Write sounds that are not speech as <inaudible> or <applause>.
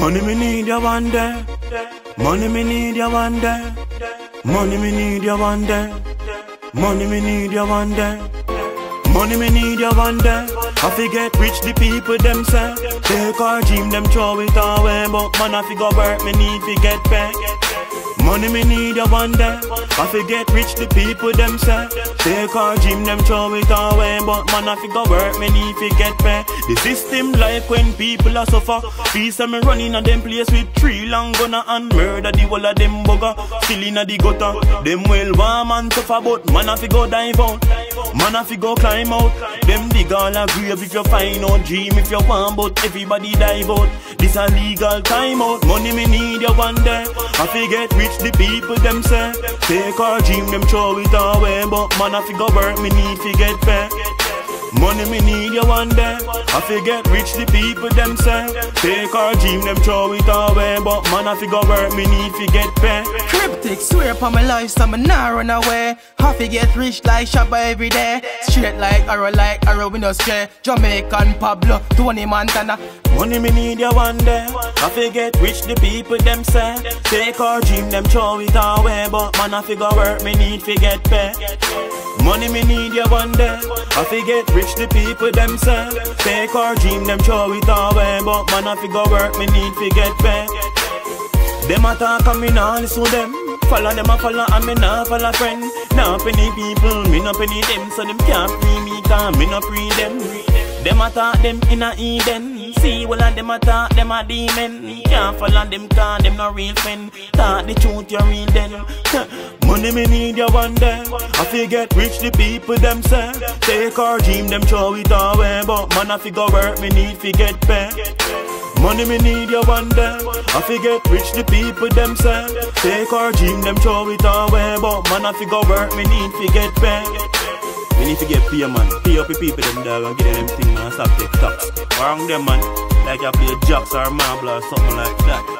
Money me need you one day. Money me need you one day. Money me need you one day. Money me need you one day. Money me need you one day. I forget rich the people them say. Take our dream them throw it away, but man I figure work me need to get paid. Money me need a one day. I forget rich the people them say. Take our gym them throw it away, but man I figure work me need to get paid. The system like when people are suffer. Peace and me running a them place with three long gunner and murder the whole of them bugger. Still inna the gutter. Them well warm and suffer, but man I figure dive out. Man I figure climb out. Them dig all a grave if you find out dream if you want, but everybody dive out. This a legal time out. Money me need you one day. I forget rich the people them say. Take our dream them throw it away, but man I figure work me need to get paid. Money me need you one day. I forget rich the people them say. Take our dream them throw it away, but man I figure work me need to get paid. Kryptic, swear upon my life, so me nah run away. Have to get rich like Shabba every day. Straight like arrow, like arrow in no stray. Jamaican Pablo, Tony Montana. Money me need you one day. I forget rich the people them say. Take our dream them throw it away, but man I figure work me need to get paid. Money me need ya one day. I forget rich the people them say. Take our dream them throw it away, but man I figure work me need to get paid. Them a talk and me nah listen them. Follow them a follow and me nah follow friend. Nah penny people, me no penny them, so them can't free me 'cause me no free them. Them a talk them in a Eden. See all of them a talk them a demon. Can't follow them 'cause them no real friend. Talk the truth you're real then. <laughs> Money me need you one day. I forget rich the people them say. Take our dream them throw it away, but man I figure work me need to get paid. Money me need you one day. I forget rich the people them say. Take our dream them throw it away, but man I figure work me need to get paid. Need to get pay man. Pay up the people them dog and get them thing man. Stop take. Wrong them man. Like I play jacks or marble or something like that.